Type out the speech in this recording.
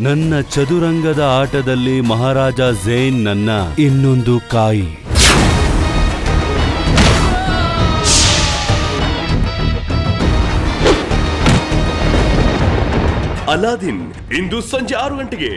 ನನ್ನ ಚದುರಂಗದ ಆಟದಲ್ಲಿ ಮಹಾರಾಜ ಝೇನ್ ನನ್ನ ಇನ್ನೊಂದು ಕಾಯಿ. ಅಲಾದಿನ್ ಇಂದು ಸಂಜೆ ಆರು ಗಂಟೆಗೆ.